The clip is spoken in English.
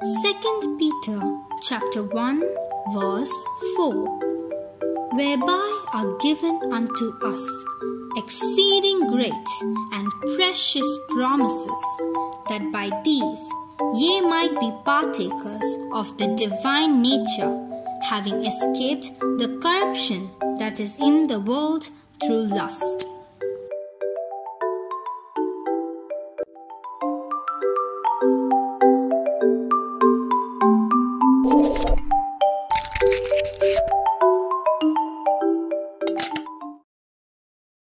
2 Peter chapter 1 verse 4 Whereby are given unto us exceeding great and precious promises that by these ye might be partakers of the divine nature having escaped the corruption that is in the world through lust.